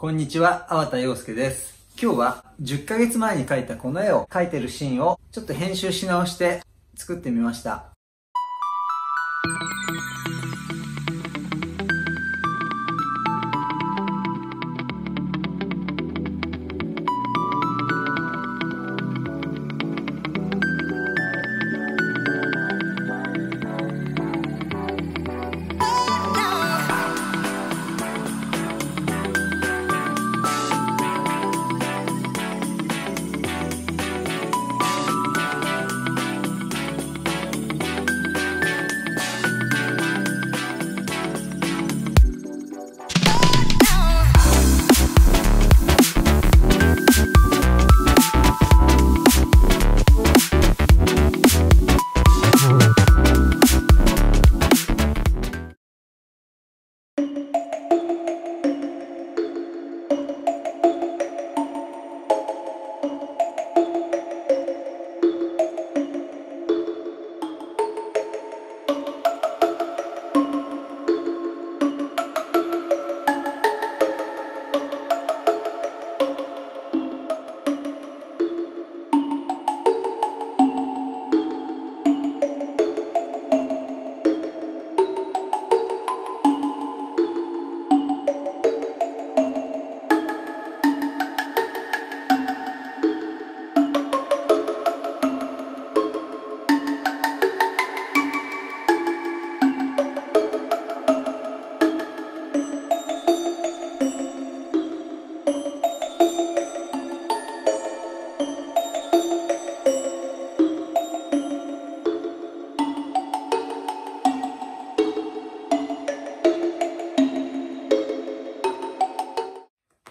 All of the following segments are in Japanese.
こんにちは、粟田洋介です。今日は10ヶ月前に描いたこの絵を描いてるシーンをちょっと編集し直して作ってみました。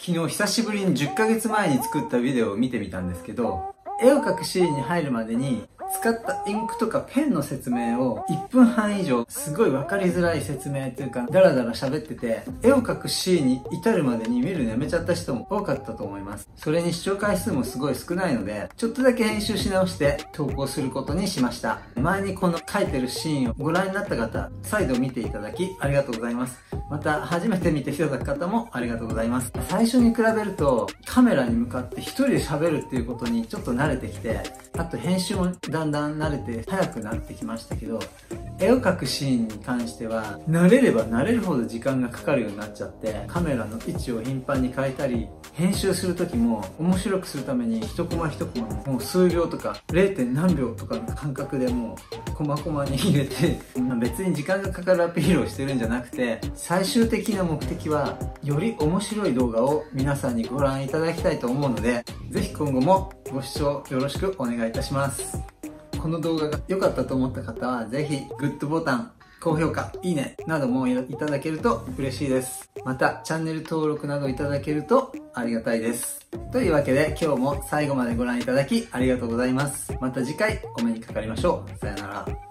昨日久しぶりに10ヶ月前に作ったビデオを見てみたんですけど、絵を描くシーンに入るまでに使ったインクとかペンの説明を1分半以上すごい分かりづらい説明っていうかダラダラ喋ってて絵を描くシーンに至るまでに見るのやめちゃった人も多かったと思います。それに視聴回数もすごい少ないのでちょっとだけ編集し直して投稿することにしました。前にこの描いてるシーンをご覧になった方再度見ていただきありがとうございます。また初めて見ていただく方もありがとうございます。最初に比べるとカメラに向かって一人で喋るっていうことにちょっと慣れてきてあと編集もだんだん慣れて早くなってきましたけど絵を描くシーンに関しては慣れれば慣れるほど時間がかかるようになっちゃってカメラの位置を頻繁に変えたり編集する時も面白くするために一コマ一コマもう数秒とか 0. 何秒とかの感覚でもうコマコマに入れて別に時間がかかるアピールをしてるんじゃなくて最終的な目的はより面白い動画を皆さんにご覧いただきたいと思うのでぜひ今後もご視聴よろしくお願いいたしますこの動画が良かったと思った方はぜひグッドボタン高評価、いいねなどもいただけると嬉しいです。また、チャンネル登録などいただけるとありがたいです。というわけで今日も最後までご覧いただきありがとうございます。また次回お目にかかりましょう。さよなら。